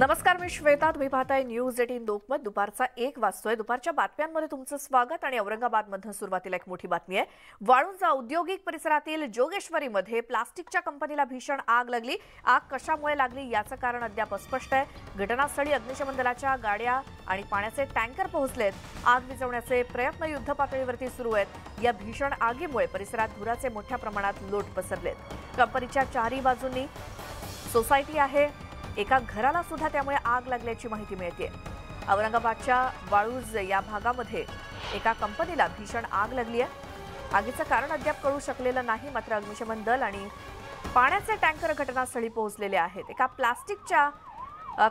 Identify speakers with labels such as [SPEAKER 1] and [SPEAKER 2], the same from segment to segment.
[SPEAKER 1] नमस्कार मी श्वेता. तुम्ही पाहताय न्यूज एटीन लोकमत. दुपारचा एक वाजतोय. दुपारच्या बातम्यांमध्ये तुमचं स्वागत आणि औरंगाबादमधनं सुरुवातीला एक मोठी बातमी आहे. वाळूंजा औद्योगिक परिसरातील जोगेश्वरीमध्ये प्लास्टिकच्या कंपनीला भीषण आग लागली. आग कशामुळे लागली याचं कारण अद्याप अस्पष्ट आहे. घटनास्थळी अग्निशमन दलाच्या गाड्या आणि पाण्याचे टँकर पोहोचलेत. आग विझवण्याचे प्रयत्न युद्ध पातळीवरती सुरू आहेत. या भीषण आगीमुळे परिसरात धुराचे मोठ्या प्रमाणात लोट पसरलेत. कंपनीच्या चारही बाजूंनी सोसायटी आहे. एका घराला सुद्धा त्यामुळे आग लागल्याची माहिती मिळते औरंगाबादच्या वाळूज या भागामध्ये एका कंपनीला भीषण आग लागली आहे आगीचं कारण अद्याप कळू शकलेलं नाही मात्र अग्निशमन दल आणि पाण्याचे टँकर घटनास्थळी पोहोचलेले आहेत. एका प्लास्टिकच्या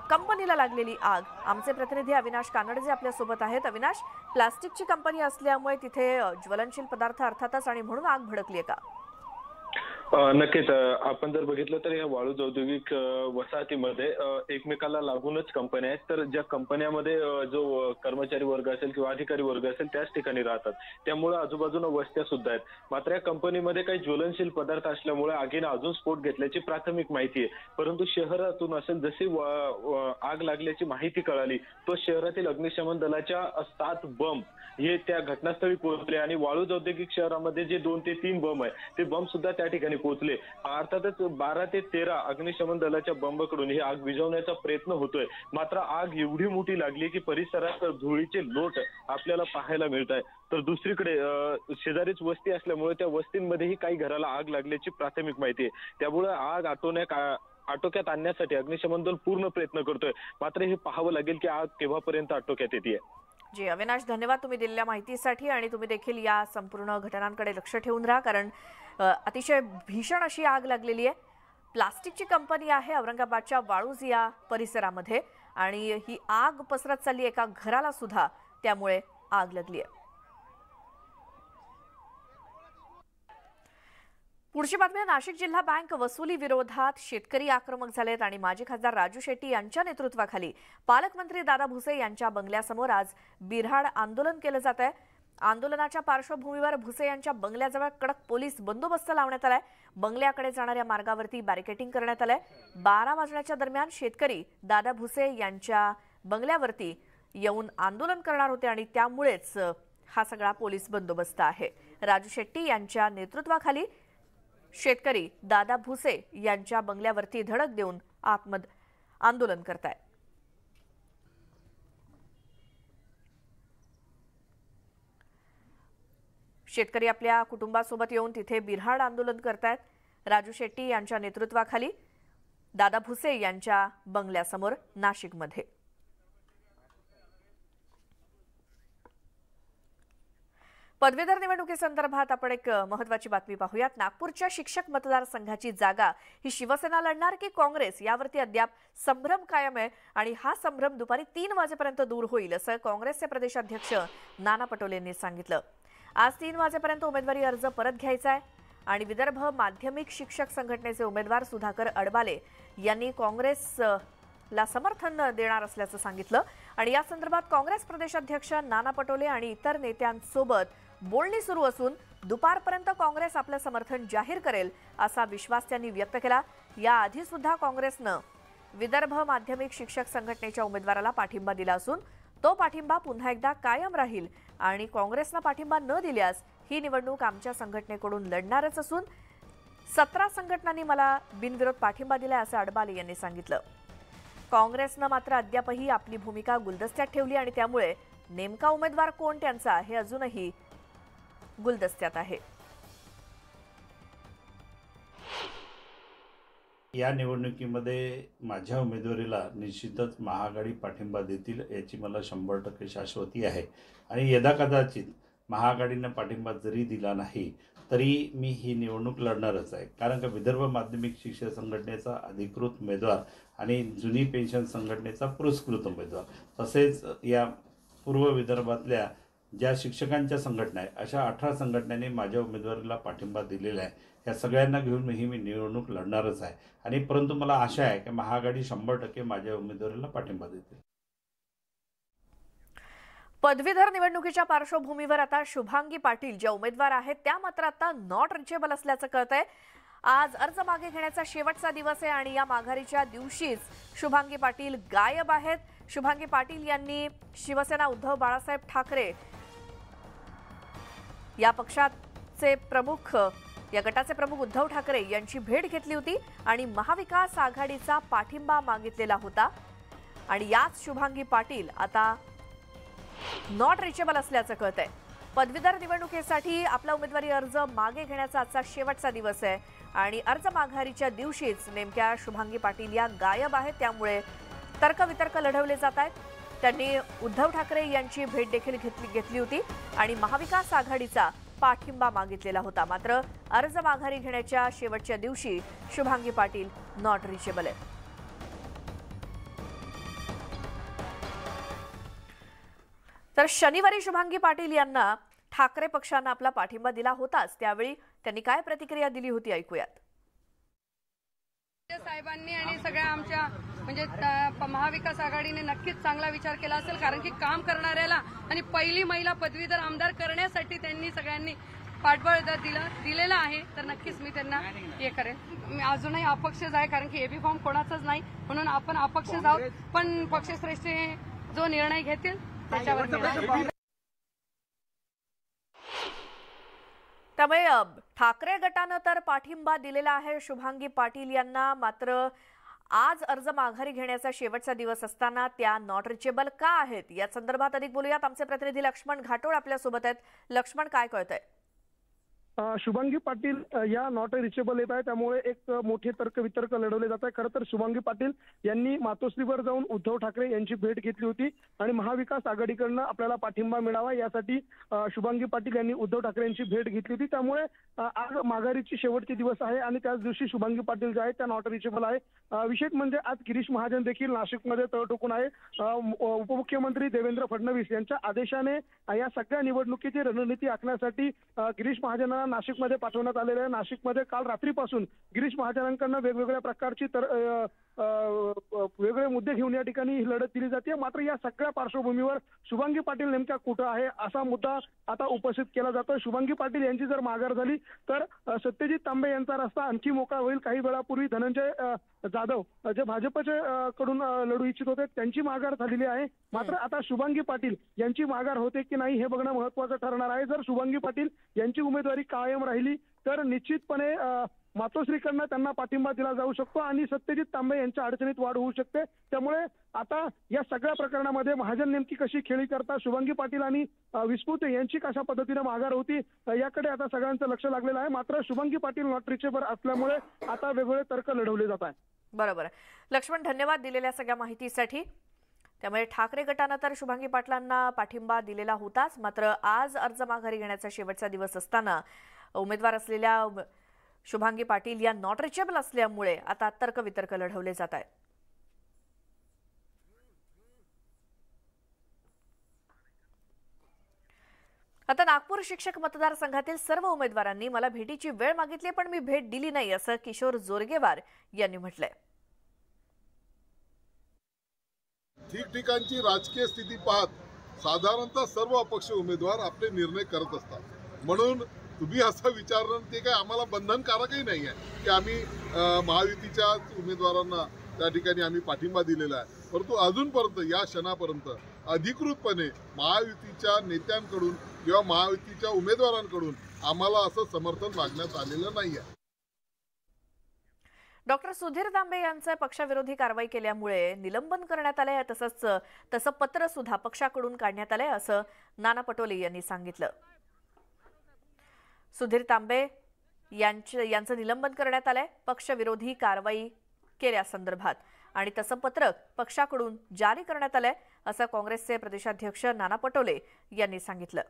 [SPEAKER 1] कंपनीला लागलेली आग. आमचे प्रतिनिधी अविनाश कानडजे आपल्यासोबत आहेत. अविनाश प्लास्टिकची कंपनी असल्यामुळे तिथे ज्वलनशील पदार्थ अर्थातच आणि म्हणून आग भडकली आहे का?
[SPEAKER 2] नक्कीच. आपण जर बघितलं तर या वाळूज औद्योगिक वसाहतीमध्ये एकमेकाला लागूनच कंपन्या आहेत. तर ज्या कंपन्यामध्ये जो कर्मचारी वर्ग असेल किंवा अधिकारी वर्ग असेल त्याच ठिकाणी राहतात. त्यामुळे आजूबाजूला वस्त्या सुद्धा आहेत. मात्र या कंपनीमध्ये काही ज्वलनशील पदार्थ असल्यामुळे आगीनं अजून स्फोट घेतल्याची प्राथमिक माहिती आहे. परंतु शहरातून असेल जशी आग लागल्याची माहिती कळाली तो शहरातील अग्निशमन दलाच्या सात बंब हे त्या घटनास्थळी पोहोचले आणि वाळूज औद्योगिक शहरामध्ये जे दोन ते तीन बंब आहे ते बंब सुद्धा त्या ठिकाणी पोहोचले. अर्थातच बारा ते तेरा अग्निशमन दलाच्या बंबकडून ही आग विझवण्याचा प्रयत्न होतोय. मात्र आग एवढी मोठी लागली की परिसरात धुळीचे लोट आपल्याला पाहायला मिळत आहे तर दुसरीकडे शेजारीच वस्ती असल्यामुळे त्या वस्तींमध्येही काही घराला आग लागल्याची प्राथमिक माहिती आहे. त्यामुळे आग आटोण्या आटोक्यात आणण्यासाठी अग्निशमन दल पूर्ण प्रयत्न करतोय. मात्र हे पाहावं लागेल की आग केव्हापर्यंत आटोक्यात येते
[SPEAKER 1] जी अविनाश धन्यवाद तुम्ही दिलेल्या माहितीसाठी आणि तुम्ही देखील या संपूर्ण घटनांकडे लक्ष ठेवून राहा कारण अतिशय भीषण अशी आग लागलेली आहे. प्लास्टिकची कंपनी आहे औरंगाबादच्या वाळूज या परिसरामध्ये आणि ही आग पसरत चालली एका घराला सुद्धा त्यामुळे आग लागली आहे. पुढची बातमी नाशिक जिल्हा बँक वसुली विरोधात शेतकरी आक्रमक झालेत आणि माजी खासदार राजू शेट्टी यांच्या नेतृत्वाखाली पालकमंत्री दादा भुसे यांच्या बंगल्यासमोर आज बिऱ्हाड आंदोलन केलं जात आहे. आंदोलनाच्या पार्श्वभूमीवर भुसे यांच्या बंगल्याजवळ कडक पोलीस बंदोबस्त लावण्यात आलाय. बंगल्याकडे जाणाऱ्या मार्गावरती बॅरिकेटिंग करण्यात आलंय. बारा वाजण्याच्या दरम्यान शेतकरी दादा भुसे यांच्या बंगल्यावरती येऊन आंदोलन करणार होते आणि त्यामुळेच हा सगळा पोलीस बंदोबस्त आहे. राजू शेट्टी यांच्या नेतृत्वाखाली शेतकरी दादा भुसे यांच्या बंगल्यावरती धडक देऊन आत्म आंदोलन करतायत. शेतकरी आपल्या कुटुंबासोबत येऊन तिथे बिऱ्हाड आंदोलन करतायत. राजू शेट्टी यांच्या नेतृत्वाखाली दादा भुसे यांच्या बंगल्यासमोर नाशिकमध्ये. पदवीधर निवडणुकीसंदर्भात आपण एक महत्वाची बातमी पाहूयात. नागपूरच्या शिक्षक मतदारसंघाची जागा ही शिवसेना लढणार की काँग्रेस? यावरती अद्याप संभ्रम कायम आहे आणि हा संभ्रम दुपारी तीन वाजेपर्यंत दूर होईल असं काँग्रेसचे प्रदेशाध्यक्ष नाना पटोले यांनी सांगितलं. आज तीन वाजेपर्यंत उमेदवारी अर्ज परत घ्यायचा आहे. आणि विदर्भ माध्यमिक शिक्षक संघटनेचे उमेदवार सुधाकर अडबाले यांनी काँग्रेस ला समर्थन देणार असल्याचं सांगितलं. आणि या संदर्भात काँग्रेस प्रदेशाध्यक्ष नाना पटोले आणि इतर नेत्यांसोबत बोलणी सुरू असून दुपारपर्यंत काँग्रेस आपलं समर्थन जाहीर करेल असा विश्वास त्यांनी व्यक्त केला. याआधी सुद्धा काँग्रेसनं विदर्भ माध्यमिक शिक्षक संघटनेच्या उमेदवाराला पाठिंबा दिला असून तो पाठिंबा पुन्हा एकदा कायम राहील आणि काँग्रेसला पाठिंबा न दिल्यास ही निवडणूक आमच्या संघटनेकडून लढणारच असून सतरा संघटनांनी मला बिनविरोध पाठिंबा दिलाय असं अडबाले यांनी सांगितलं. काँग्रेसनं मात्र अद्यापही आपली भूमिका गुलदस्त्यात ठेवली आणि त्यामुळे नेमका उमेदवार कोण त्यांचा हे अजूनही गुलदस्त्यात आहे.
[SPEAKER 3] या निवडणुकीमध्ये माझ्या उमेदवारीला निश्चितच महाआघाडी पाठिंबा देतील याची मला शंभर टक्के शाश्वती आहे. आणि यदाकदाचित महाआघाडीनं पाठिंबा जरी दिला नाही तरी मी ही निवडणूक लढणारच आहे. कारण का विदर्भ माध्यमिक शिक्षण संघटनेचा अधिकृत उमेदवार आणि जुनी पेन्शन संघटनेचा पुरस्कृत उमेदवार. तसेच या पूर्व विदर्भातल्या ज्या शिक्षकांच्या संघटना आहे अशा अठरा संघटनांनी माझ्या उमेदवारीला पाठिंबा दिलेला आहे. या सगळ्यांना घेऊन मी ही मी निवडणूक लढणारच आहे. आणि परंतु मला आशा आहे की महाआघाडी शंभर टक्के माझ्या उमेदवारीला पाठिंबा देते
[SPEAKER 1] पदवीधर निवडणुकीच्या पार्श्वभूमीवर आता शुभांगी पाटील ज्या उमेदवार आहेत त्या मात्र आता नॉट रिचेबल असल्याचं कळत आहे आज अर्ज मागे घेण्याचा शेवटचा दिवस आहे आणि या माघारीच्या दिवशीच शुभांगी पाटील गायब आहेत. शुभांगी पाटील यांनी शिवसेना उद्धव बाळासाहेब ठाकरे या पक्षाचे प्रमुख या गटाचे प्रमुख उद्धव ठाकरे यांची भेट घेतली होती आणि महाविकास आघाडीचा पाठिंबा मागितलेला होता. आणि याच शुभांगी पाटील आता नॉट रिचेबल असल्याचं कळत आहे पदवीधर निवडणुकीसाठी आपला उमेदवारी अर्ज मागे घेण्याचा आजचा शेवटचा दिवस आहे. आणि अर्ज माघारीच्या दिवशीच नेमक्या शुभांगी पाटील या गायब आहेत त्यामुळे तर्कवितर्क लढवले जात आहेत. त्यांनी उद्धव ठाकरे यांची भेट देखील घेतली घेतली होती आणि महाविकास आघाडीचा पाठिंबा मागितलेला होता. मात्र अर्ज माघारी घेण्याच्या शेवटच्या दिवशी शुभांगी पाटील नॉट रिचेबल आहेत. तर शनिवारी शुभांगी पाटील यांना ठाकरे पक्षानं आपला पाठिंबा दिला होताच. त्यावेळी त्यांनी काय प्रतिक्रिया दिली होती ऐकूयात.
[SPEAKER 4] साहेबांनी आणि सगळ्या आमच्या म्हणजे महाविकास आघाडीने नक्कीच चांगला विचार केला असेल कारण की काम करणाऱ्याला आणि पहिली महिला पदवीधर आमदार करण्यासाठी त्यांनी सगळ्यांनी पाठबळ जर दिलं दिलेलं आहे तर नक्कीच मी त्यांना हे करेन. मी अजूनही अपक्षच आहे कारण की एबी फॉर्म कोणाचाच नाही. म्हणून आपण अपक्षच आहोत पण पक्षश्रेष्ठी जो निर्णय घेतील त्याच्यावर.
[SPEAKER 1] त्यामुळे ठाकरे गटानं तर पाठिंबा दिलेला आहे शुभांगी पाटील यांना. मात्र आज अर्ज माघारी घेण्याचा शेवटचा दिवस असताना त्या नॉट रिचेबल का आहेत? या संदर्भात अधिक बोलूयात. आमचे प्रतिनिधी लक्ष्मण घाटोळ आपल्यासोबत आहेत. लक्ष्मण काय कळतंय?
[SPEAKER 5] शुभांगी पाटील या नॉट रिचेबल येत आहे. त्यामुळे एक मोठे तर्क वितर्क लढवले जात आहे. खरं तर शुभांगी पाटील यांनी मातोश्रीवर जाऊन उद्धव ठाकरे यांची भेट घेतली होती आणि महाविकास आघाडीकडनं आपल्याला पाठिंबा मिळावा यासाठी शुभांगी पाटील यांनी उद्धव ठाकरे यांची भेट घेतली होती. त्यामुळे आज माघारीची शेवटचे दिवस आहे आणि त्याच दिवशी शुभांगी पाटील जे आहेत त्या नॉट रिचेबल आहे. विशेष म्हणजे आज गिरीश महाजन देखील नाशिकमध्ये तळ टोकून आहे उपमुख्यमंत्री देवेंद्र फडणवीस यांच्या आदेशाने या सगळ्या निवडणुकीची रणनीती आखण्यासाठी गिरीश महाजनांना नाशिकमध्ये पाठवण्यात आलेलं आहे. नाशिकमध्ये काल रात्रीपासून गिरीश महाजनांकडनं वेगवेगळ्या प्रकारची तर वेगवेगळे मुद्दे घेऊन या ठिकाणी ही लढत दिली जाते. मात्र या सगळ्या पार्श्वभूमीवर शुभांगी पाटील नेमक्या कुठं आहे असा मुद्दा आता उपस्थित केला जातो. शुभांगी पाटील यांची जर माघार झाली तर सत्यजित तांबे यांचा रस्ता आणखी मोकळा होईल. काही वेळापूर्वी धनंजय जाधव जे भाजपचे कडून लढू इच्छित होते त्यांची माघार झालेली आहे. मात्र आता शुभांगी पाटील यांची माघार होते की नाही हे बघणं महत्वाचं ठरणार आहे. जर शुभांगी पाटील यांची उमेदवारी कायम राहिली तर निश्चितपणे मातोश्रीकडनं त्यांना पाठिंबा दिला जाऊ शकतो आणि सत्यजित तांबे यांच्या अडचणीत वाढ होऊ शकते. त्यामुळे आता या सगळ्या प्रकरणामध्ये महाजन नेमकी कशी खेळी करता शुभांगी पाटील आणि अ, यांची कशा पद्धतीने माघार होती याकडे आता सगळ्यांचं लक्ष लागलेलं आहे. मात्र शुभांगी पाटील नॉट रिचेबल असल्यामुळे आता वेगवेगळे तर्क लढवले जात आहे
[SPEAKER 1] बरोबर लक्ष्मण धन्यवाद दिलेल्या सगळ्या माहितीसाठी. त्यामुळे ठाकरे गटानं तर शुभांगी पाटलांना पाठिंबा दिलेला होताच मात्र आज अर्ज माघारी घेण्याचा शेवटचा दिवस असताना उमेदवार असलेल्या शुभांगी पाटील या नॉट रिचेबल असल्यामुळे आता तर्कवितर्क लढवले जात आहेत. आता नागपूर शिक्षक मतदारसंघातील सर्व उमेदवारांनी मला भेटीची वेळ मागितली पण मी भेट दिली नाही असं किशोर जोरगेवार यांनी म्हटलंय.
[SPEAKER 6] ठिकठिकाणची राजकीय स्थिती पाहत साधारणतः सर्व अपक्ष उमेदवार आपले निर्णय करत असतात. म्हणून तुम्ही असं विचारणं ते काय आम्हाला बंधनकारकही नाही आहे. की आम्ही महायुतीच्या उमेदवारांना त्या ठिकाणी आम्ही पाठिंबा दिलेला आहे. परंतु अजूनपर्यंत या क्षणापर्यंत अधिकृतपणे महायुतीच्या नेत्यांकडून किंवा महायुतीच्या उमेदवारांकडून आम्हाला असं समर्थन मागण्यात आलेलं नाही आहे.
[SPEAKER 1] डॉक्टर सुधीर तांबे यांचं पक्षाविरोधी कारवाई केल्यामुळे निलंबन करण्यात आलंय तसंच तसं पत्र सुद्धा पक्षाकडून काढण्यात आलंय असं नाना पटोले यांनी सांगितलं. सुधीर तांबे यांचं यांचं निलंबन करण्यात आलंय. पक्षविरोधी कारवाई केल्यासंदर्भात. आणि तसं पत्रक पक्षाकडून जारी करण्यात आलंय असं काँग्रेसचे प्रदेशाध्यक्ष नाना पटोले यांनी सांगितलं.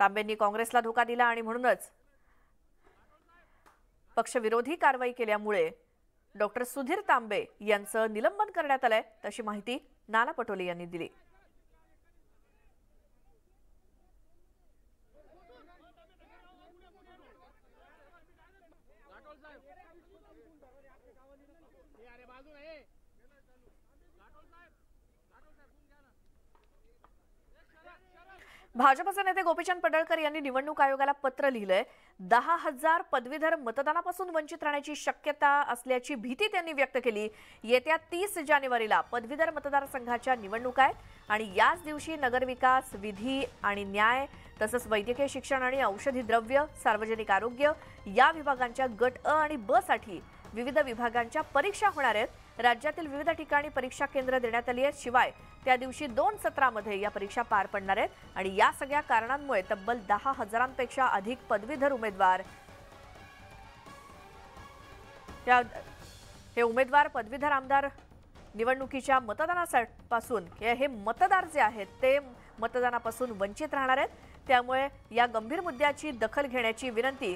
[SPEAKER 1] तांबेंनी काँग्रेसला धोका दिला आणि म्हणूनच पक्षविरोधी कारवाई केल्यामुळे डॉक्टर सुधीर तांबे यांचं निलंबन करण्यात आलंय तशी माहिती नाना पटोले यांनी दिली. भाजपचे नेते गोपीचंद पडळकर यांनी निवडणूक आयोगाला पत्र लिहिलंय. दहा हजार पदवीधर मतदानापासून वंचित राहण्याची शक्यता असल्याची भीती त्यांनी व्यक्त केली. येत्या तीस जानेवारीला पदवीधर मतदारसंघाच्या निवडणुका आहेत आणि याच दिवशी नगरविकास विधी आणि न्याय तसंच वैद्यकीय शिक्षण आणि औषधी द्रव्य सार्वजनिक आरोग्य या विभागांच्या गट अ आणि ब साठी विविध विभागांच्या परीक्षा होणार आहेत. राज्यातील विविध ठिकाणी परीक्षा केंद्र देण्यात आली आहेत. शिवाय त्या दिवशी दोन सत्रामध्ये या परीक्षा पार पडणार आहेत. आणि या सगळ्या कारणांमुळे तब्बल दहा हजारांपेक्षा अधिक पदवीधर उमेदवार त्या हे उमेदवार पदवीधर आमदार निवडणुकीच्या मतदानापासून हे हे मतदार जे आहेत ते मतदानापासून वंचित राहणार आहेत. त्यामुळे या गंभीर मुद्द्याची दखल घेण्याची विनंती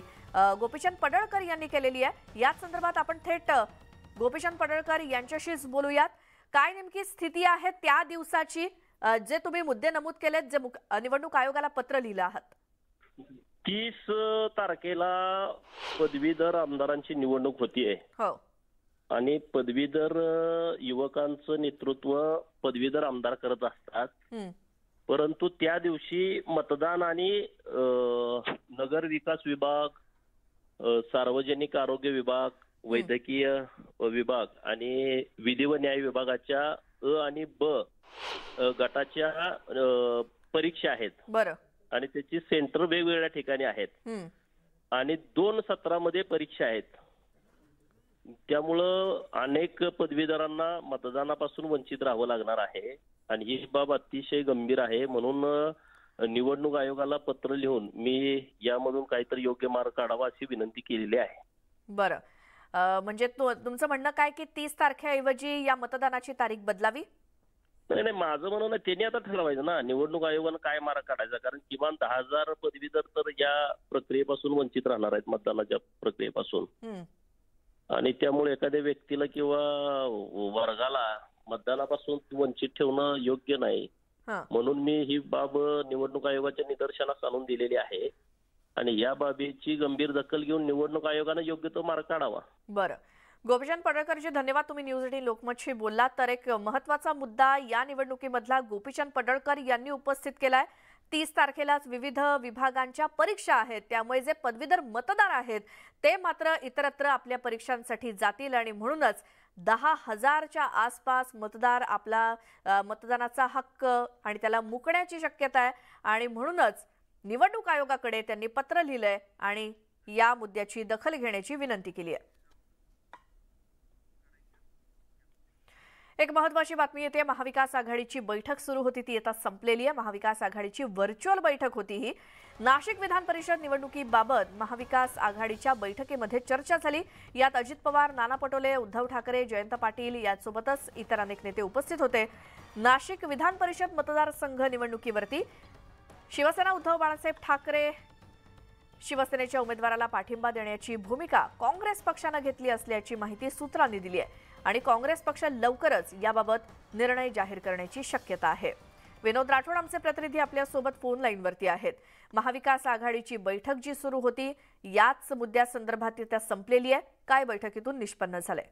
[SPEAKER 1] गोपीचंद पडळकर यांनी केलेली आहे. याच संदर्भात आपण थेट गोपीचंद पडळकर यांच्याशीच बोलूयात. काय नेमकी स्थिती आहे त्या दिवसाची? जे तुम्ही मुद्दे नमूद केलेत जे निवडणूक आयोगाला पत्र लिहिलं आहात.
[SPEAKER 7] तीस तारखेला पदवीधर आमदारांची निवडणूक होतीये.
[SPEAKER 1] हो.
[SPEAKER 7] आणि पदवीधर युवकांचं नेतृत्व पदवीधर आमदार करत असतात. परंतु त्या दिवशी मतदान आणि नगर विकास विभाग सार्वजनिक आरोग्य विभाग वैद्यकीय विभाग आणि विधी व न्याय विभागाच्या अ आणि ब गटाच्या परीक्षा आहेत.
[SPEAKER 1] बरं.
[SPEAKER 7] आणि त्याची सेंटर वेगवेगळ्या ठिकाणी आहेत. आणि दोन सत्रामध्ये परीक्षा आहेत. त्यामुळं अनेक पदवीधरांना मतदानापासून वंचित राहावं लागणार आहे. आणि ही बाब अतिशय गंभीर आहे. म्हणून निवडणूक आयोगाला पत्र लिहून मी यामधून काहीतरी योग्य मार्ग काढावा अशी विनंती केलेली आहे.
[SPEAKER 1] बरं. म्हणजे तुमचं म्हणणं काय की तीस तारखेऐवजी या मतदानाची तारीख बदलावी?
[SPEAKER 7] नाही नाही माझं म्हणणं नाही, त्यांनी आता ठरवायचं ना निवडणूक आयोगानं काय मार्ग काढायचा? कारण किमान दहा हजार पदवीधर तर या प्रक्रियेपासून वंचित राहणार आहेत मतदानाच्या प्रक्रियेपासून. आणि त्यामुळे एखाद्या व्यक्तीला किंवा वर्गाला मतदानापासून वंचित ठेवणं योग्य नाही. म्हणून मी ही बाब निवडणूक आयोगाच्या निदर्शनास आणून दिलेली आहे. आणि या बाबीची गंभीर दखल घेऊन निवडणूक आयोगानं योग्य तो मार्ग काढावा.
[SPEAKER 1] बरं. गोपीचंद पडळकरजी धन्यवाद तुम्ही न्यूज एटीन लोकमतशी बोललात. तर एक महत्त्वाचा मुद्दा या निवडणुकीमधला गोपीचंद पडळकर यांनी उपस्थित केलाय. तीस तारखेलाच विविध विभागांच्या परीक्षा आहेत. त्यामुळे जे पदवीधर मतदार आहेत ते मात्र इतरत्र आपल्या परीक्षांसाठी जातील आणि म्हणूनच दहा हजारच्या आसपास मतदार आपला मतदानाचा हक्क आणि त्याला मुकण्याची शक्यता आहे. आणि म्हणूनच निवडणूक आयोगाकडे त्यांनी पत्र लिहिलंय आणि या मुद्द्याची दखल घेण्याची विनंती केली आहे. एक महत्वाची बातमी येते. महाविकास आघाडीची बैठक सुरू होती. ती आता संपलेली आहे. महाविकास आघाडीची व्हर्च्युअल बैठक होती ही. नाशिक विधान परिषद निवडणुकीबाबत महाविकास आघाडीच्या बैठकीमध्ये चर्चा झाली. यात अजित पवार नाना पटोले उद्धव ठाकरे जयंत पाटील यासोबतच इतर अनेक नेते उपस्थित होते. नाशिक विधान परिषद मतदारसंघ निवडणुकीवरती शिवसेना उद्धव बाळासाहेब ठाकरे शिवसेनेच्या उमेदवाराला पाठिंबा देण्याची भूमिका काँग्रेस पक्षानं घेतली असल्याची माहिती सूत्रांनी दिली आहे. आणि काँग्रेस पक्ष लवकरच याबाबत निर्णय जाहीर करण्याची शक्यता आहे. विनोद राठोड आमचे प्रतिनिधी आपल्यासोबत फोन लाईनवरती आहेत. महाविकास आघाडीची बैठक जी सुरू होती याच मुद्द्यासंदर्भात ती त्या संपलेली आहे. काय बैठकीतून निष्पन्न झालंय?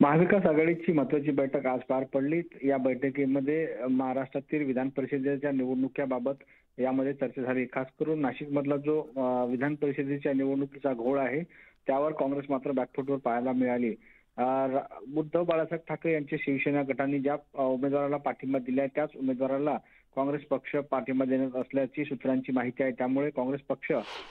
[SPEAKER 8] महाविकास आघाडीची महत्वाची बैठक आज पार पडली. या बैठकीमध्ये महाराष्ट्रातील विधान परिषदेच्या निवडणुकीबाबत यामध्ये चर्चा झाली. खास करून नाशिक मधला जो विधान परिषदेच्या निवडणुकीचा घोळ आहे त्यावर काँग्रेस मात्र बॅकफुटवर पाहायला मिळाली. उद्धव बाळासाहेब ठाकरे यांच्या शिवसेना गटाने ज्या उमेदवाराला पाठिंबा दिलाय त्याच उमेदवाराला काँग्रेस पक्ष पाठिंबा देण्यात असल्याची सूत्रांची माहिती आहे. त्यामुळे काँग्रेस पक्ष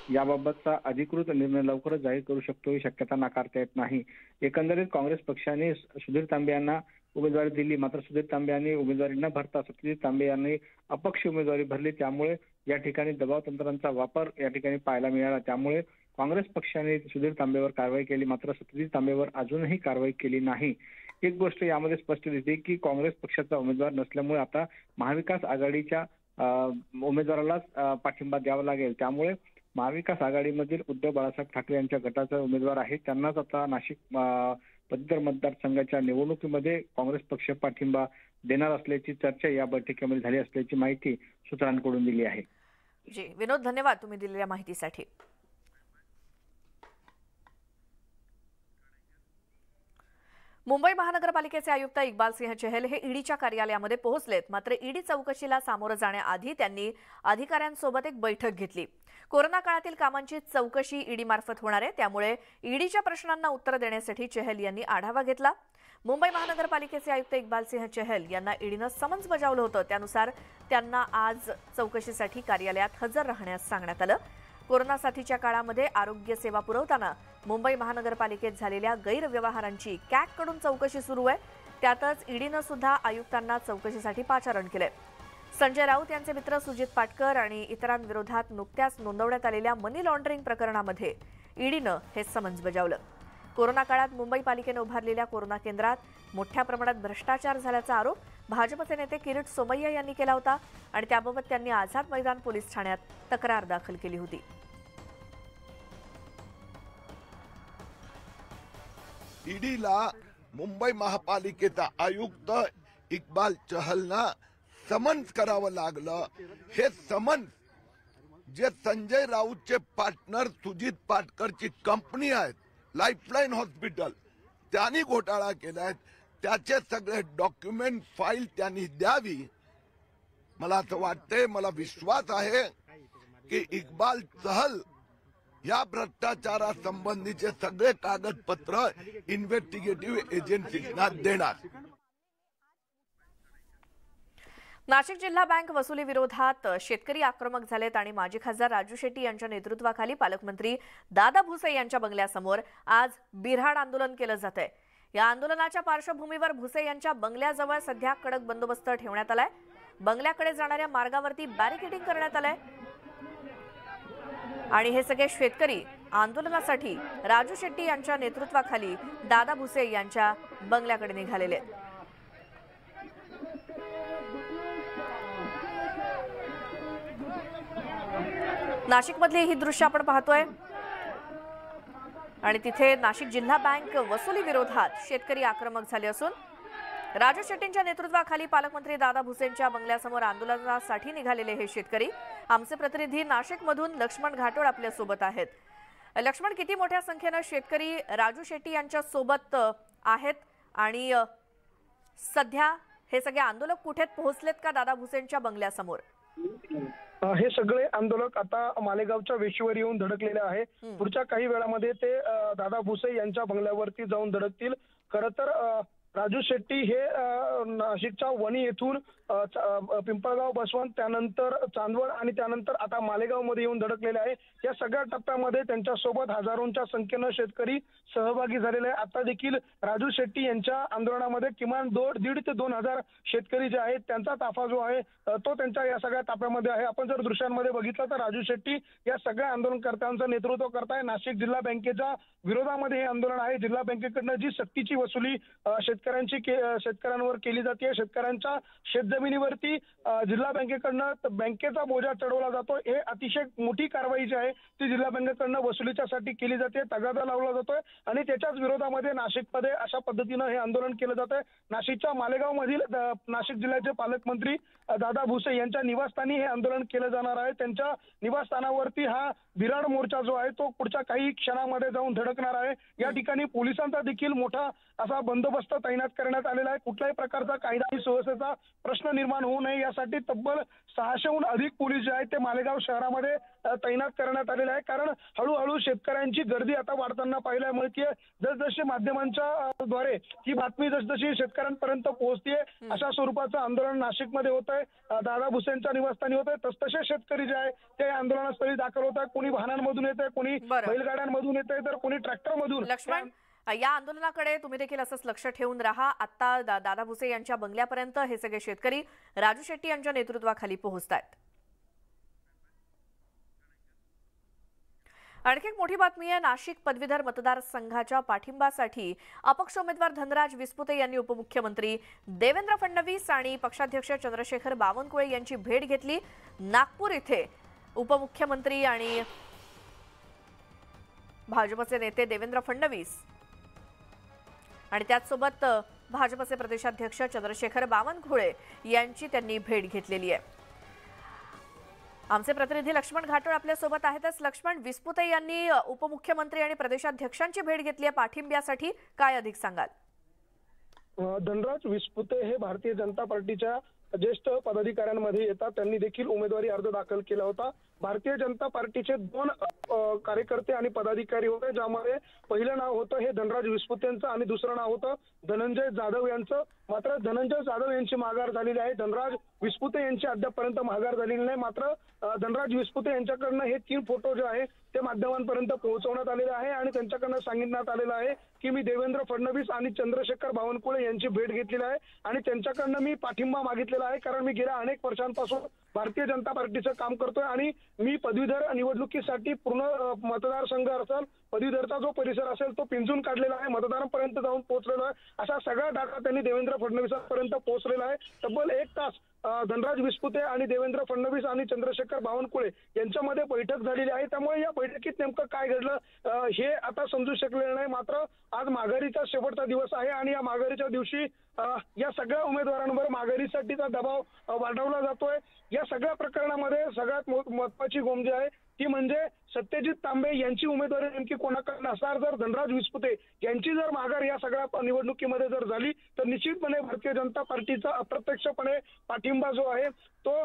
[SPEAKER 8] याबाबतचा अधिकृत निर्णय लवकरच जाहीर करू शकतो ही शक्यता नाकारता येत नाही. एकंदरीत काँग्रेस पक्षाने सुधीर तांबे यांना उमेदवारी दिली मात्र सुधीर तांबे यांनी उमेदवारी न भरता सत्यजित तांबे यांनी अपक्ष उमेदवारी भरली. त्यामुळे या ठिकाणी दबाव तंत्रांचा वापर या ठिकाणी पाहायला मिळाला. त्यामुळे काँग्रेस पक्षाने सुधीर तांबेवर कारवाई केली मात्र सत्यजित तांबेवर अजूनही कारवाई केली नाही. एक गोष्ट यामध्ये स्पष्ट दिसते की काँग्रेस पक्षाचा उमेदवार नसल्यामुळे आता महाविकास आघाडीच्या उमेदवारालाच पाठिंबा द्यावा लागेल. त्यामुळे महाविकास आघाडीमधील उद्धव बाळासाहेब ठाकरे यांच्या गटाचा उमेदवार आहे. त्यांनाच आता नाशिक पदवीधर मतदारसंघाच्या निवडणुकीमध्ये काँग्रेस पक्ष पाठिंबा देणार असल्याची चर्चा या बैठकीमध्ये झाली असल्याची माहिती सूत्रांकडून दिली आहे.
[SPEAKER 1] जी विनोद धन्यवाद तुम्ही दिलेल्या माहितीसाठी. मुंबई महानगरपालिकेचे आयुक्त इक्बाल सिंह चहल हे ईडीच्या कार्यालयामध्ये पोहोचलेत. मात्र ईडी चौकशीला सामोरं जाण्याआधी त्यांनी अधिकाऱ्यांसोबत एक बैठक घेतली. कोरोना काळातील कामांची चौकशी ईडी मार्फत होणार आहे. त्यामुळे ईडीच्या प्रश्नांना उत्तर देण्यासाठी चहल यांनी आढावा घेतला. मुंबई महानगरपालिकेचे आयुक्त इक्बाल सिंह चहल यांना ईडीनं समन्स बजावलं होतं. त्यानुसार त्यांना आज चौकशीसाठी कार्यालयात हजर राहण्यास सांगण्यात आलं. कोरोना साथीच्या काळामध्ये आरोग्य सेवा पुरवताना मुंबई महानगरपालिकेत झालेल्या गैरव्यवहारांची कॅगकडून चौकशी सुरू आहे. त्यातच ईडीनं सुद्धा आयुक्तांना चौकशीसाठी पाचारण केलंय. संजय राऊत यांचे मित्र सुजित पाटकर आणि इतरांविरोधात नुकत्याच नोंदवण्यात आलेल्या मनी लॉन्ड्रिंग प्रकरणामध्ये ईडीनं हे समन्स बजावलं. कोरोना काळात मुंबई पालिकेनं उभारलेल्या कोरोना केंद्रात मोठ्या प्रमाणात भ्रष्टाचार झाल्याचा आरोप भाजपचे नेते किरीट सोमय्या यांनी केला होता आणि त्याबाबत त्यांनी आझाद मैदान पोलीस ठाण्यात तक्रार दाखल केली होती.
[SPEAKER 9] ईडीला मुंबई महापालिकेचा आयुक्त इक्बाल चहलना समन्स करावं लागलं. हे समन्स जे संजय राऊतचे पार्टनर सुजित पाटकरची कंपनी आहेत लाईफलाईन हॉस्पिटल. त्यांनी घोटाळा केलाय. त्याचे सगळे डॉक्युमेंट फाईल त्यांनी द्यावी. मला असं वाटतंय मला विश्वास आहे की इक्बाल चहल या भ्रष्टाचारासंबंधीचे सगळे कागदपत्र इन्व्हेस्टिगेटिव्ह एजन्सीना देणार.
[SPEAKER 1] नाशिक जिल्हा बँक वसुली विरोधात शेतकरी आक्रमक झालेत आणि माजी खासदार राजू शेट्टी यांच्या नेतृत्वाखाली पालकमंत्री दादा भुसे यांच्या बंगल्यासमोर आज बिऱ्हाड आंदोलन केलं जात आहे या आंदोलनाच्या पार्श्वभूमीवर भुसे यांच्या बंगल्याजवळ सध्या कडक बंदोबस्त ठेवण्यात आलाय. बंगल्याकडे जाणाऱ्या मार्गावरती बॅरिकेडिंग करण्यात आलंय. आणि हे सगळे शेतकरी आंदोलनासाठी राजू शेट्टी यांच्या नेतृत्वाखाली दादा भुसे यांच्या बंगल्याकडे निघालेले आहेत. नाशिकमधली ही दृश्य आपण पाहतोय. आणि तिथे नाशिक जिल्हा बँक वसुली विरोधात शेतकरी आक्रमक झाले असून राजू शेट्टींच्या नेतृत्वाखाली पालकमंत्री दादा भुसेंच्या बंगल्यासमोर आंदोलनासाठी निघालेले हे शेतकरी. आमचे प्रतिनिधी नाशिकमधून लक्ष्मण घाटोळ आपल्यासोबत आहेत. लक्ष्मण किती मोठ्या संख्येनं शेतकरी राजू शेट्टी यांच्या सोबत आहेत? आणि सध्या हे सगळे आंदोलक कुठे पोहोचलेत का दादा भुसेंच्या बंगल्यासमोर?
[SPEAKER 5] हे सगळे आंदोलक आता मालेगावच्या वेशीवर येऊन धडकलेले आहे. पुढच्या काही वेळामध्ये ते दादा भुसे यांच्या बंगल्यावरती जाऊन धडकतील. खरं तर राजू शेट्टी हे नाशिकच्या वणी येथून पिंपळगाव बसवंत त्यानंतर चांदवड आणि त्यानंतर आता मालेगावमध्ये येऊन धडकलेले आहे. या सगळ्या टप्प्यामध्ये त्यांच्यासोबत हजारोंच्या संख्येनं शेतकरी सहभागी झालेले आहे आता देखील राजू शेट्टी यांच्या आंदोलनामध्ये किमान दोन दीड ते दोन हजार शेतकरी जे आहेत त्यांचा ताफा जो आहे तो त्यांच्या या सगळ्या ताफ्यामध्ये आहे. आपण जर दृश्यांमध्ये बघितलं तर राजू शेट्टी या सगळ्या आंदोलनकर्त्यांचं नेतृत्व करताय नाशिक जिल्हा बँकेच्या विरोधामध्ये हे आंदोलन आहे. जिल्हा बँकेकडनं जी सक्तीची वसुली शेतकरी शेतकऱ्यांची के- शेतकऱ्यांवर केली जाते. शेतकऱ्यांच्या शेतजमिनीवरती जिल्हा बँकेकडनं बँकेचा बोजा चढवला जातो. हे अतिशय मोठी कारवाई जी आहे ती जिल्हा बँकेकडनं वसुलीच्यासाठी केली जाते. तगादा लावला जातोय आणि त्याच्याच विरोधामध्ये नाशिकमध्ये अशा पद्धतीनं हे आंदोलन केलं जात आहे नाशिकच्या मालेगाव मधील नाशिक जिल्ह्याचे पालकमंत्री दादा भुसे यांच्या निवासस्थानी हे आंदोलन केलं जाणार आहे. त्यांच्या निवासस्थानावरती हा विराड मोर्चा जो आहे तो पुढच्या काही क्षणामध्ये जाऊन धडकणार आहे. या ठिकाणी पोलिसांचा देखील मोठा असा बंदोबस्त तैनात करण्यात आलेला आहे. कुठल्याही प्रकारचा कायदा आणि सुव्यवस्थेचा प्रश्न निर्माण होऊ नये. यासाठी तब्बल सहाशेहून अधिक पोलीस जे आहेत ते मालेगाव शहरामध्ये तैनात करण्यात आलेले आहे कारण हळूहळू शेतकऱ्यांची गर्दी आता वाढताना पाहायला मिळते जसजशी माध्यमांच्या द्वारे ही बातमी जसजशी शेतकऱ्यांपर्यंत पोहोचते अशा स्वरूपाचं आंदोलन नाशिकमध्ये होत आहे दादा भुसेंच्या निवासस्थानी होत आहे तसतसे शेतकरी जे आहे ते आंदोलनास्थळी दाखल होत आहे कोणी वाहनांमधून येत आहे कोणी. बैलगाड्यांमधून येत आहे तर कोणी ट्रॅक्टरमधून.
[SPEAKER 1] लक्ष्मण या आंदोलनाकडे तुम्ही देखील असंच लक्ष ठेवून राहा. आता दा- दादा भुसे यांच्या बंगल्यापर्यंत हे सगळे शेतकरी राजू शेट्टी यांच्या नेतृत्वाखाली पोहोचत आहेत आणखी एक मोठी बातमी आहे नाशिक पदवीधर मतदारसंघाच्या पाठिंब्यासाठी अपक्ष उमेदवार धनराज विस्पुते यांनी उपमुख्यमंत्री देवेंद्र फडणवीस आणि पक्षाध्यक्ष चंद्रशेखर बावनकुळे यांची भेट घेतली. नागपूर इथे उपमुख्यमंत्री आणि भाजपचे नेते देवेंद्र फडणवीस. आणि त्याचसोबत भाजपचे प्रदेशाध्यक्ष चंद्रशेखर बावनकुळे यांची त्यांनी भेट घेतलेली आहे. आमचे प्रतिनिधी लक्ष्मण घाटोळ आपल्यासोबत आहेतच. लक्ष्मण विस्पुते यांनी उपमुख्यमंत्री आणि प्रदेशाध्यक्षांची भेट घेतली आहे. पाठिंब्यासाठी काय अधिक सांगाल?
[SPEAKER 5] धनराज विस्पुते हे भारतीय जनता पार्टीच्या ज्येष्ठ पदाधिकाऱ्यांमध्ये येतात. त्यांनी देखील उमेदवारी अर्ज दाखल केला होता. भारतीय जनता पार्टीचे दोन कार्यकर्ते आणि पदाधिकारी होते ज्यामध्ये पहिलं नाव होतं हे धनराज विस्पुतेंचं आणि दुसरं नाव होतं धनंजय जाधव यांचं. मात्र धनंजय जाधव यांची माघार झालेली आहे. धनराज विस्पुते यांची अद्यापपर्यंत माघार झालेली नाही. मात्र धनराज विस्पुते यांच्याकडनं हे तीन फोटो जे आहे ते माध्यमांपर्यंत पोहोचवण्यात आलेले आहे आणि त्यांच्याकडनं सांगण्यात आलेलं आहे की मी देवेंद्र फडणवीस आणि चंद्रशेखर बावनकुळे यांची भेट घेतलेली आहे आणि त्यांच्याकडनं मी पाठिंबा मागितलेला आहे. कारण मी गेल्या अनेक वर्षांपासून भारतीय जनता पार्टीचं काम करतोय आणि मी पदवीधर निवडणुकीसाठी पूर्ण मतदारसंघ असेल पदवीधरचा जो परिसर असेल तो पिंजून काढलेला आहे मतदारांपर्यंत जाऊन पोहोचलेला आहे. असा सगळा डाटा त्यांनी देवेंद्र फडणवीसांपर्यंत पोहोचलेला आहे. तब्बल एक तास धनराज विस्पुते आणि देवेंद्र फडणवीस आणि चंद्रशेखर बावनकुळे यांच्यामध्ये बैठक झालेली आहे. त्यामुळे या बैठकीत नेमकं काय घडलं हे आता समजू शकलेलं नाही. मात्र आज माघारीचा शेवटचा दिवस आहे आणि या माघारीच्या दिवशी या सगळ्या उमेदवारांवर माघारीसाठीचा दबाव वाढवला जातोय. या सगळ्या प्रकरणामध्ये सगळ्यात महत्वाची गोमजी आहे ती म्हणजे सत्यजित तांबे यांची उमेदवारी नेमकी कोणाकडे असणार जर धनराज विस्पुते यांची जर माघार या सगळ्या निवडणुकीमध्ये जर झाली तर निश्चितपणे भारतीय जनता पार्टीचा अप्रत्यक्षपणे पाठिंबा जो आहे तो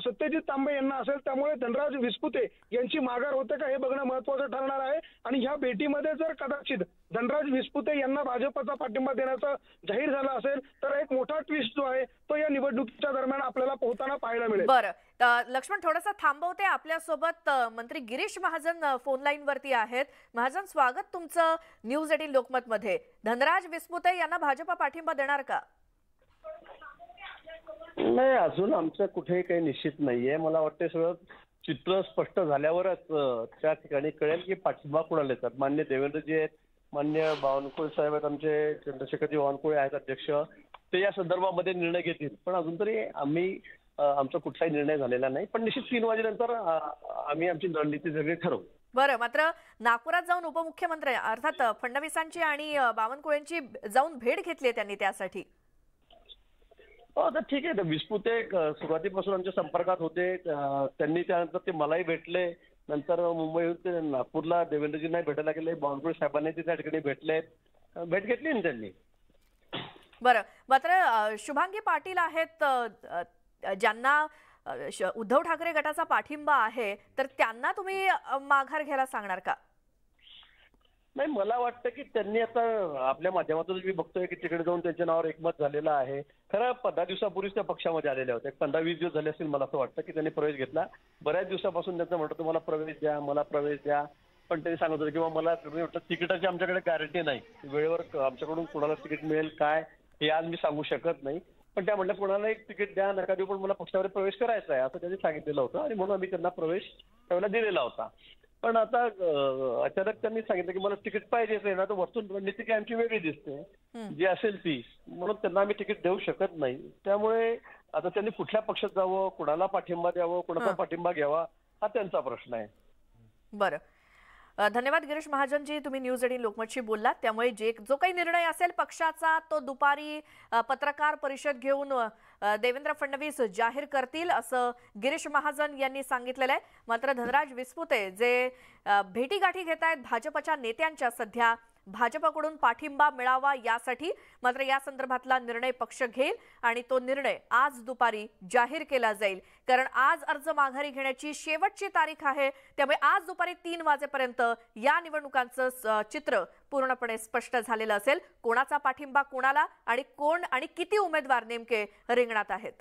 [SPEAKER 5] सत्यजित तांबे यांना असेल. त्यामुळे धनराज विस्पुते यांची माघार होते का हे बघणं महत्वाचं ठरणार आहे. आणि ह्या भेटीमध्ये जर कदाचित धनराज विस्पुते यांना भाजपचा पाठिंबा देण्याचं जाहीर झालं असेल तर एक मोठा ट्विस्ट जो आहे तो या निवडणुकीच्या दरम्यान आपल्याला पोहताना पाहायला मिळेल.
[SPEAKER 1] बरं. लक्ष्मण थोडंसं थांबवते आपल्यासोबत. मंत्री गिरीश महाजन फोन लाईन वरती आहेत. महाजन स्वागत तुमचं न्यूज एटीन लोकमत मध्ये धनराज विस्पुते यांना भाजपा पाठिंबा देणार का?
[SPEAKER 10] नाही अजून आमचं कुठेही काही निश्चित नाहीये. मला वाटतं सगळं चित्र स्पष्ट झाल्यावरच त्या ठिकाणी कळेल की पाठिंबा कुणाला येतात मान्य देवेंद्रजी आहेत मान्य बावनकुळे साहेब आहेत आमचे चंद्रशेखरजी बावनकुळे आहेत अध्यक्ष ते या संदर्भामध्ये निर्णय घेतील. पण अजून तरी आम्ही आमचा कुठलाही निर्णय झालेला नाही. पण निश्चित तीन वाजेनंतर आम्ही आमची रणनीती सगळी ठरवू.
[SPEAKER 1] बरं मात्र नागपुरात जाऊन उपमुख्यमंत्री अर्थात फडणवीसांची आणि बावनकुळेंची जाऊन भेट घेतली आहे त्यांनी त्यासाठी.
[SPEAKER 10] हो तर ठीक आहे. विस्पुते सुरुवातीपासून आमच्या संपर्कात होते. त्यांनी त्यानंतर ते मलाही भेटले. नंतर मुंबईहून ते नागपूरला देवेंद्रजींना भेटायला गेले. बावनकुळे साहेबांनी ते त्या ठिकाणी भेटले. भेट घेतली ना त्यांनी.
[SPEAKER 1] बरं. मात्र शुभांगी पाटील आहेत ज्यांना उद्धव ठाकरे गटाचा पाठिंबा आहे तर त्यांना तुम्ही माघार घ्यायला सांगणार का?
[SPEAKER 10] नाही मला वाटतं की त्यांनी आता आपल्या माध्यमातून मी बघतोय की तिकडे जाऊन त्यांच्या नावावर एकमत झालेलं आहे. खरं पंधरा दिवसापूर्वीच त्या पक्षामध्ये आलेल्या होत्या. पंधरा वीस दिवस झाले असतील मला असं वाटतं की त्यांनी प्रवेश घेतला. बऱ्याच दिवसापासून त्यांचं म्हणतं तुम्हाला प्रवेश द्या मला प्रवेश द्या. पण त्यांनी सांगत होते किंवा मला म्हटलं तिकिटाची आमच्याकडे गॅरंटी नाही. वेळेवर आमच्याकडून कुणाला तिकीट मिळेल काय हे आज मी सांगू शकत नाही. पण त्या म्हटलं कोणाला एक तिकीट द्या नका देऊ पण मला पक्षावर प्रवेश करायचा आहे असं त्यांनी सांगितलेलं होतं. आणि म्हणून आम्ही त्यांना प्रवेश त्यावेळेला दिलेला होता. पण आता अचानक त्यांनी सांगितलं की मला तिकीट पाहिजेच आहे ना तर वरतून रणनीती काय आमची वेगळी दिसते. जी असेल ती. म्हणून त्यांना आम्ही तिकीट देऊ शकत नाही. त्यामुळे आता त्यांनी कुठल्या पक्षात जावं कुणाला पाठिंबा द्यावं कुणाचा. पाठिंबा घ्यावा हा त्यांचा प्रश्न आहे.
[SPEAKER 1] बरं. धन्यवाद गिरीश महाजनजी तुम्ही न्यूज एटीन लोकमतशी बोललात. त्यामुळे जे जो काही निर्णय असेल पक्षाचा तो दुपारी पत्रकार परिषद घेऊन देवेंद्र फडणवीस जाहीर करतील असं गिरीश महाजन यांनी सांगितलेलं आहे. मात्र धनराज विस्पुते जे भेटीगाठी घेत आहेत भाजपच्या नेत्यांच्या सध्या भाजपकडून पाठिंबा मिळावा यासाठी मात्र या संदर्भातला निर्णय पक्ष घेईल आणि तो निर्णय आज दुपारी जाहीर केला जाईल. कारण आज अर्ज माघारी घेण्याची शेवटची तारीख आहे. त्यामुळे आज दुपारी तीन वाजेपर्यंत या निवडणुकांचं चित्र पूर्णपणे स्पष्ट झालेलं असेल. कोणाचा पाठिंबा कोणाला आणि कोण आणि किती उमेदवार नेमके रिंगणात आहेत?